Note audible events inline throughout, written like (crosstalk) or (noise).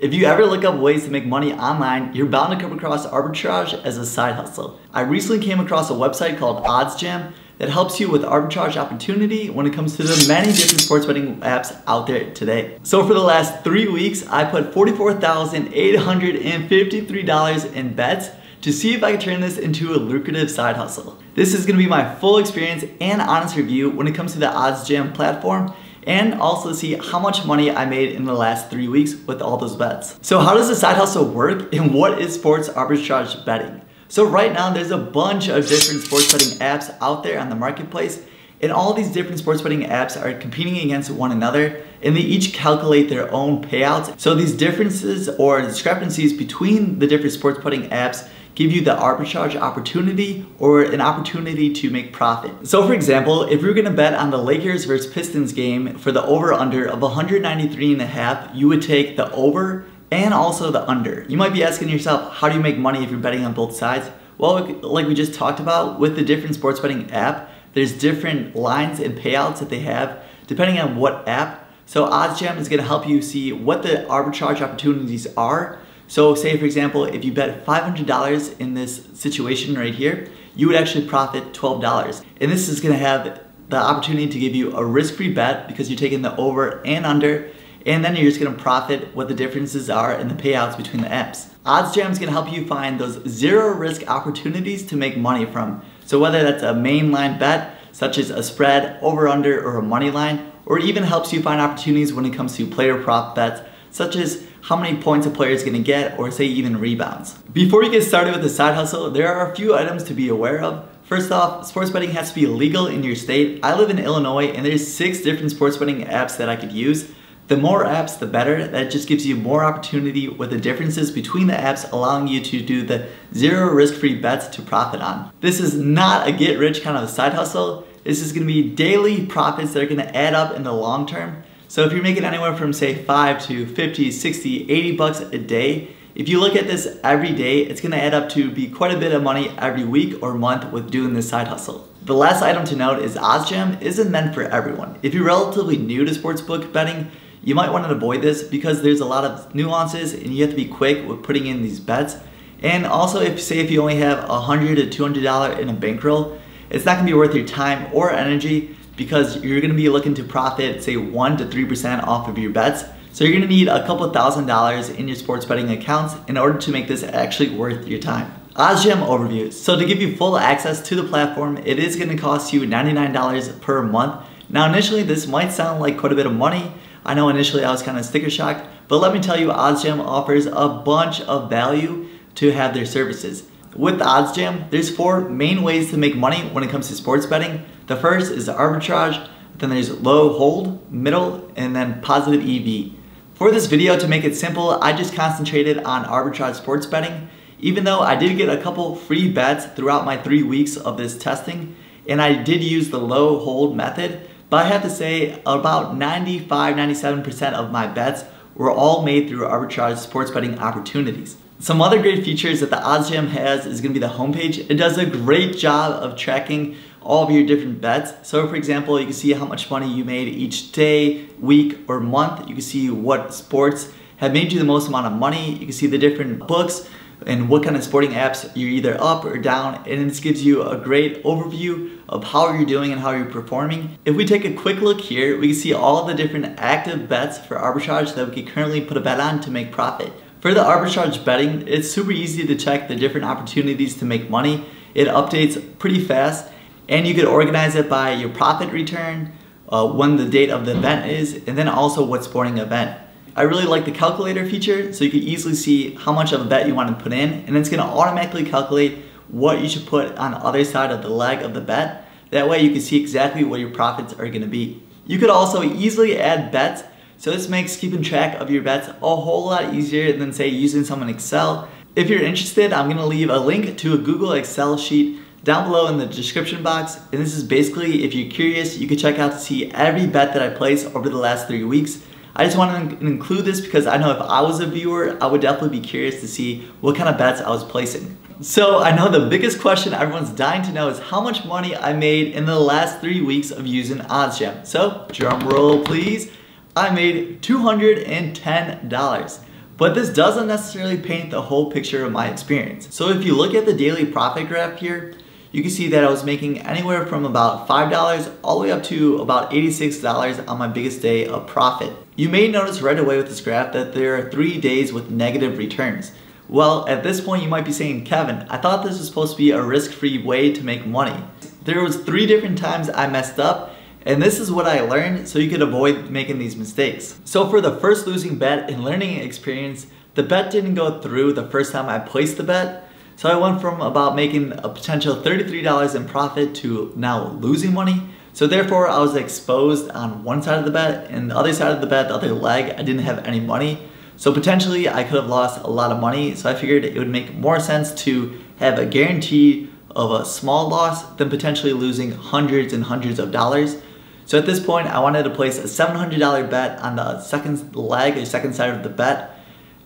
If you ever look up ways to make money online, you're bound to come across arbitrage as a side hustle. I recently came across a website called OddsJam that helps you with arbitrage opportunity when it comes to the many different sports betting apps out there today. So for the last three weeks, I put $44,853 in bets to see if I can turn this into a lucrative side hustle. This is gonna be my full experience and honest review when it comes to the OddsJam platform and also see how much money I made in the last three weeks with all those bets. So how does the side hustle work and what is sports arbitrage betting? So right now there's a bunch of different sports betting apps out there on the marketplace and all these different sports betting apps are competing against one another and they each calculate their own payouts. So these differences or discrepancies between the different sports betting apps give you the arbitrage opportunity or an opportunity to make profit. So for example, if you're gonna bet on the Lakers versus Pistons game for the over under of 193 and a half, you would take the over and also the under. You might be asking yourself, how do you make money if you're betting on both sides? Well, like we just talked about with the different sports betting app, there's different lines and payouts that they have depending on what app. So OddsJam is gonna help you see what the arbitrage opportunities are so say for example, if you bet $500 in this situation right here, you would actually profit $12. And this is gonna have the opportunity to give you a risk-free bet because you're taking the over and under, and then you're just gonna profit what the differences are in the payouts between the apps. OddsJam is gonna help you find those zero risk opportunities to make money from. So whether that's a mainline bet, such as a spread, over under, or a money line, or even helps you find opportunities when it comes to player prop bets, such as how many points a player is to get or say even rebounds. Before you get started with the side hustle, there are a few items to be aware of. First off, sports betting has to be legal in your state. I live in Illinois and there's six different sports betting apps that I could use. The more apps, the better. That just gives you more opportunity with the differences between the apps allowing you to do the zero risk-free bets to profit on. This is not a get rich kind of side hustle. This is gonna be daily profits that are gonna add up in the long term. So if you're making anywhere from say 5 to 50, 60, 80 bucks a day, if you look at this every day, it's gonna add up to be quite a bit of money every week or month with doing this side hustle. The last item to note is OddsJam isn't meant for everyone. If you're relatively new to sportsbook betting, you might want to avoid this because there's a lot of nuances and you have to be quick with putting in these bets. And also if say if you only have a 100 to $200 in a bankroll, it's not gonna be worth your time or energy because you're gonna be looking to profit say 1 to 3% off of your bets. So you're gonna need a couple thousand dollars in your sports betting accounts in order to make this actually worth your time. OddsJam overview. So to give you full access to the platform, it is gonna cost you $99 per month. Now initially this might sound like quite a bit of money. I know initially I was kind of sticker shocked, but let me tell you OddsJam offers a bunch of value to have their services. With OddsJam, there's four main ways to make money when it comes to sports betting. The first is arbitrage, then there's low hold, middle, and then positive EV. For this video, to make it simple, I just concentrated on arbitrage sports betting, even though I did get a couple free bets throughout my three weeks of this testing, and I did use the low hold method, but I have to say about 95-97% of my bets were all made through arbitrage sports betting opportunities. Some other great features that the OddsJam has is gonna be the homepage. It does a great job of tracking all of your different bets. So for example, you can see how much money you made each day, week, or month. You can see what sports have made you the most amount of money. You can see the different books and what kind of sporting apps you're either up or down. And this gives you a great overview of how you're doing and how you're performing. If we take a quick look here, we can see all the different active bets for arbitrage that we can currently put a bet on to make profit. For the arbitrage betting, it's super easy to check the different opportunities to make money. It updates pretty fast and you could organize it by your profit return, uh, when the date of the event is, and then also what sporting event. I really like the calculator feature, so you can easily see how much of a bet you want to put in, and it's going to automatically calculate what you should put on the other side of the leg of the bet. That way you can see exactly what your profits are going to be. You could also easily add bets, so this makes keeping track of your bets a whole lot easier than say using some in Excel. If you're interested, I'm going to leave a link to a Google Excel sheet down below in the description box. And this is basically, if you're curious, you can check out to see every bet that I placed over the last three weeks. I just wanted to include this because I know if I was a viewer, I would definitely be curious to see what kind of bets I was placing. So I know the biggest question everyone's dying to know is how much money I made in the last three weeks of using OddsJam. So drum roll please. I made $210. But this doesn't necessarily paint the whole picture of my experience. So if you look at the daily profit graph here, you can see that I was making anywhere from about $5 all the way up to about $86 on my biggest day of profit. You may notice right away with this graph that there are three days with negative returns. Well, at this point you might be saying, Kevin, I thought this was supposed to be a risk-free way to make money. There was three different times I messed up and this is what I learned so you could avoid making these mistakes. So for the first losing bet and learning experience, the bet didn't go through the first time I placed the bet. So I went from about making a potential $33 in profit to now losing money. So therefore I was exposed on one side of the bet and the other side of the bet, the other leg, I didn't have any money. So potentially I could have lost a lot of money. So I figured it would make more sense to have a guarantee of a small loss than potentially losing hundreds and hundreds of dollars. So at this point, I wanted to place a $700 bet on the second leg or second side of the bet.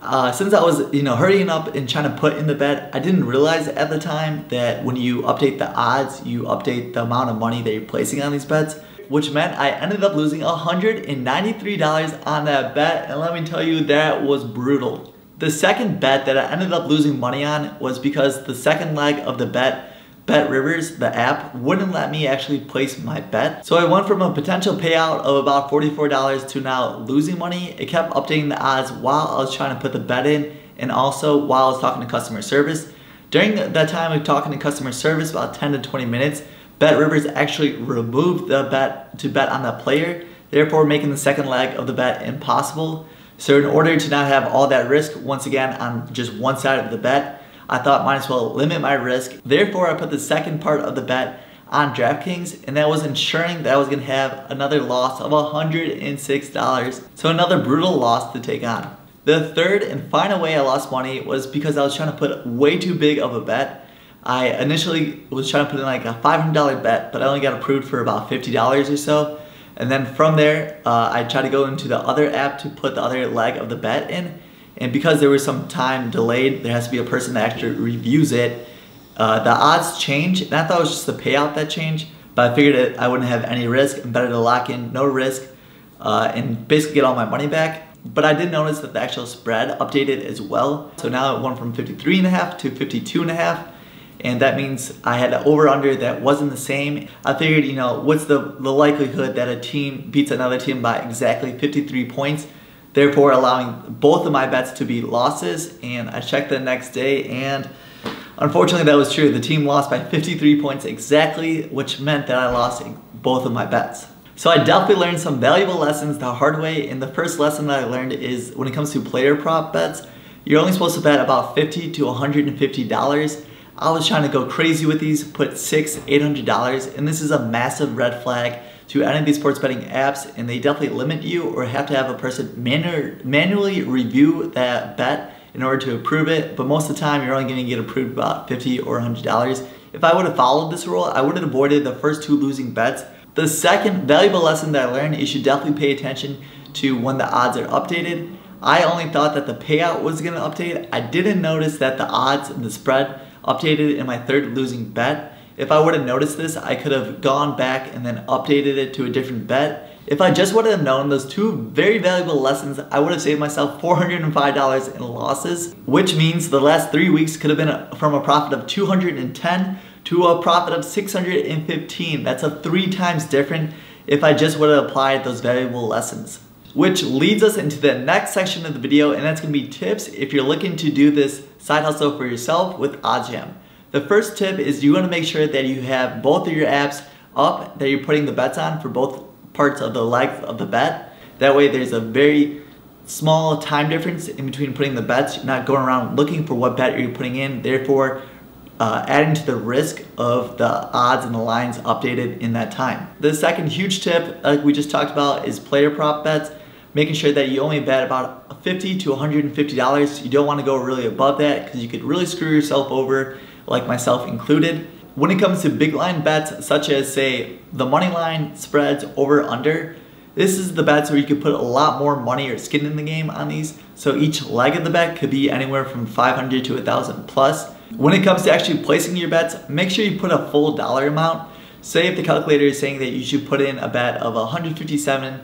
Uh, since I was, you know, hurrying up and trying to put in the bet, I didn't realize at the time that when you update the odds, you update the amount of money that you're placing on these bets, which meant I ended up losing $193 on that bet. And let me tell you, that was brutal. The second bet that I ended up losing money on was because the second leg of the bet BetRivers, the app, wouldn't let me actually place my bet. So I went from a potential payout of about $44 to now losing money. It kept updating the odds while I was trying to put the bet in and also while I was talking to customer service. During that time of talking to customer service, about 10 to 20 minutes, BetRivers actually removed the bet to bet on that player, therefore making the second leg of the bet impossible. So in order to not have all that risk once again on just one side of the bet, I thought might as well limit my risk. Therefore, I put the second part of the bet on DraftKings and that was ensuring that I was gonna have another loss of $106. So another brutal loss to take on. The third and final way I lost money was because I was trying to put way too big of a bet. I initially was trying to put in like a $500 bet, but I only got approved for about $50 or so. And then from there, uh, I tried to go into the other app to put the other leg of the bet in. And because there was some time delayed, there has to be a person that actually reviews it. Uh, the odds change, and I thought it was just the payout that changed, but I figured it, I wouldn't have any risk and better to lock in, no risk, uh, and basically get all my money back. But I did notice that the actual spread updated as well. So now it went from 53 and a half to 52 and a half. And that means I had an over under that wasn't the same. I figured, you know, what's the, the likelihood that a team beats another team by exactly 53 points? Therefore allowing both of my bets to be losses. And I checked the next day and unfortunately that was true. The team lost by 53 points exactly, which meant that I lost both of my bets. So I definitely learned some valuable lessons the hard way. And the first lesson that I learned is when it comes to player prop bets, you're only supposed to bet about 50 to $150. I was trying to go crazy with these, put six, $800, and this is a massive red flag to any of these sports betting apps and they definitely limit you or have to have a person manu manually review that bet in order to approve it. But most of the time you're only gonna get approved about 50 or $100. If I would have followed this rule, I would have avoided the first two losing bets. The second valuable lesson that I learned is you should definitely pay attention to when the odds are updated. I only thought that the payout was gonna update. I didn't notice that the odds and the spread updated in my third losing bet. If I would have noticed this, I could have gone back and then updated it to a different bet. If I just would have known those two very valuable lessons, I would have saved myself $405 in losses, which means the last three weeks could have been from a profit of 210 to a profit of 615. That's a three times different if I just would have applied those valuable lessons. Which leads us into the next section of the video, and that's gonna be tips if you're looking to do this side hustle for yourself with OddsJam. The first tip is you want to make sure that you have both of your apps up that you're putting the bets on for both parts of the leg of the bet. That way there's a very small time difference in between putting the bets, You're not going around looking for what bet you're putting in, therefore uh, adding to the risk of the odds and the lines updated in that time. The second huge tip, like we just talked about, is player prop bets. Making sure that you only bet about 50 to $150. You don't want to go really above that because you could really screw yourself over like myself included. When it comes to big line bets, such as say the money line spreads over under, this is the bets where you could put a lot more money or skin in the game on these. So each leg of the bet could be anywhere from 500 to 1000 plus. When it comes to actually placing your bets, make sure you put a full dollar amount. Say if the calculator is saying that you should put in a bet of $157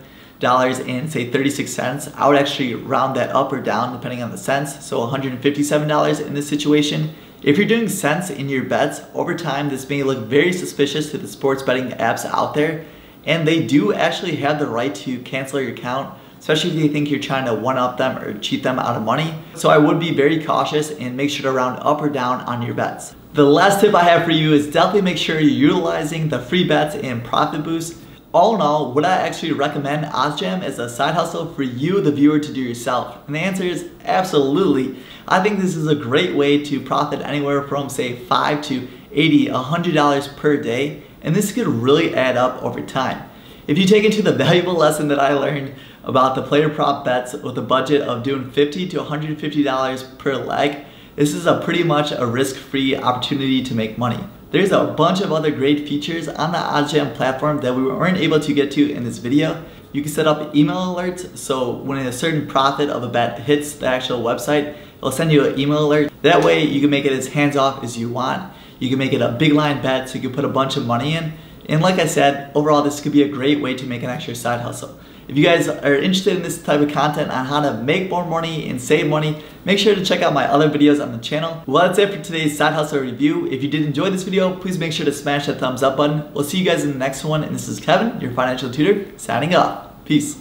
and say 36 cents. I would actually round that up or down depending on the cents. So $157 in this situation. If you're doing cents in your bets, over time this may look very suspicious to the sports betting apps out there. And they do actually have the right to cancel your account, especially if they think you're trying to one up them or cheat them out of money. So I would be very cautious and make sure to round up or down on your bets. The last tip I have for you is definitely make sure you're utilizing the free bets and profit boost all in all, would I actually recommend OddsJam as a side hustle for you, the viewer, to do yourself? And the answer is absolutely. I think this is a great way to profit anywhere from say 5 to 80, $100 per day, and this could really add up over time. If you take into the (laughs) valuable lesson that I learned about the player prop bets with a budget of doing 50 to $150 per leg, this is a pretty much a risk-free opportunity to make money. There's a bunch of other great features on the OddsJam platform that we weren't able to get to in this video. You can set up email alerts, so when a certain profit of a bet hits the actual website, it'll send you an email alert. That way you can make it as hands-off as you want. You can make it a big line bet so you can put a bunch of money in. And like I said, overall this could be a great way to make an extra side hustle. If you guys are interested in this type of content on how to make more money and save money, make sure to check out my other videos on the channel. Well, that's it for today's side hustle review. If you did enjoy this video, please make sure to smash that thumbs up button. We'll see you guys in the next one, and this is Kevin, your financial tutor, signing off. Peace.